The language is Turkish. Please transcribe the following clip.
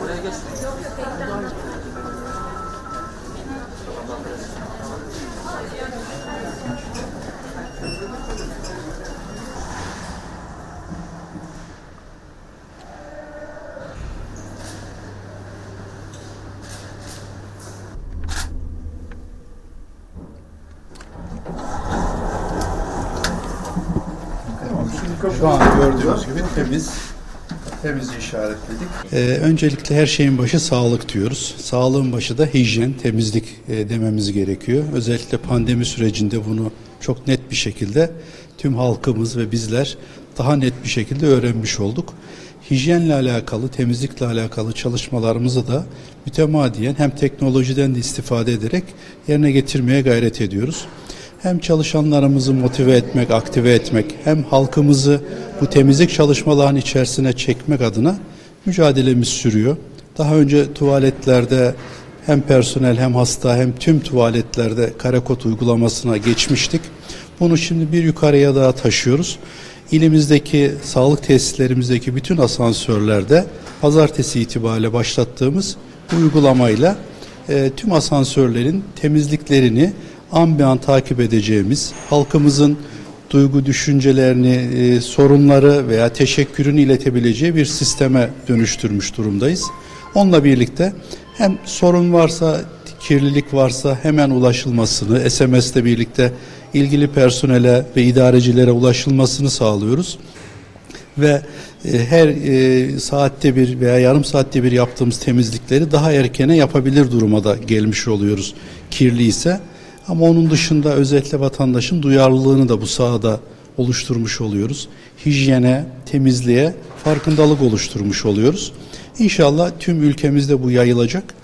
Buraya geç. Şu an gördüğünüz gibi temiz temiz işaretledik. Ee, öncelikle her şeyin başı sağlık diyoruz. Sağlığın başı da hijyen, temizlik e, dememiz gerekiyor. Özellikle pandemi sürecinde bunu çok net bir şekilde tüm halkımız ve bizler daha net bir şekilde öğrenmiş olduk. Hijyenle alakalı, temizlikle alakalı çalışmalarımızı da mütemadiyen hem teknolojiden de istifade ederek yerine getirmeye gayret ediyoruz hem çalışanlarımızı motive etmek, aktive etmek, hem halkımızı bu temizlik çalışmalarının içerisine çekmek adına mücadelemiz sürüyor. Daha önce tuvaletlerde hem personel hem hasta hem tüm tuvaletlerde kare kod uygulamasına geçmiştik. Bunu şimdi bir yukarıya daha taşıyoruz. İlimizdeki sağlık tesislerimizdeki bütün asansörlerde pazartesi itibariyle başlattığımız uygulamayla e, tüm asansörlerin temizliklerini an be an takip edeceğimiz, halkımızın duygu düşüncelerini, e, sorunları veya teşekkürünü iletebileceği bir sisteme dönüştürmüş durumdayız. Onunla birlikte hem sorun varsa, kirlilik varsa hemen ulaşılmasını, SMS'le birlikte ilgili personele ve idarecilere ulaşılmasını sağlıyoruz ve e, her e, saatte bir veya yarım saatte bir yaptığımız temizlikleri daha erkene yapabilir duruma da gelmiş oluyoruz kirli ise. Ama onun dışında özellikle vatandaşın duyarlılığını da bu sahada oluşturmuş oluyoruz. Hijyene, temizliğe farkındalık oluşturmuş oluyoruz. İnşallah tüm ülkemizde bu yayılacak